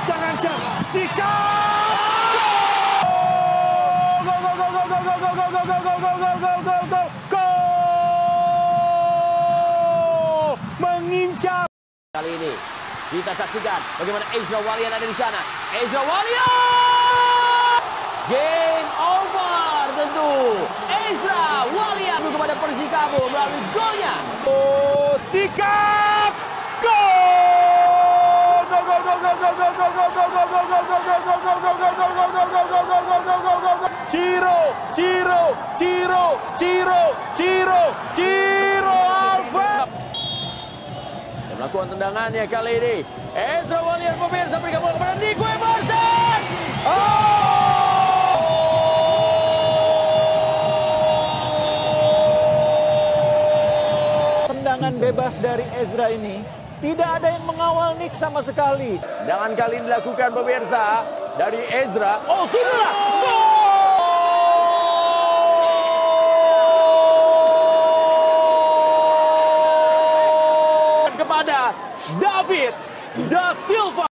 ancang-ancang Sika! kali ini kita saksikan bagaimana Ezra Walian ada di sana. Ezra Walian! Game over tentu. Ezra Walian kepada Persikabo melalui golnya. Oh, Sika Ciro, Ciro, Ciro, Ciro, Ciro, Ciro Alfa. Dan melakukan tendangannya kali ini. Ezra Walian pemirsa berikan bola kepada Nico Emerson. Tendangan bebas dari Ezra ini tidak ada yang mengawal Nick sama sekali. Tendangan kali ini dilakukan pemirsa dari Ezra. Oh, sudahlah. Gol! Давид да Силва.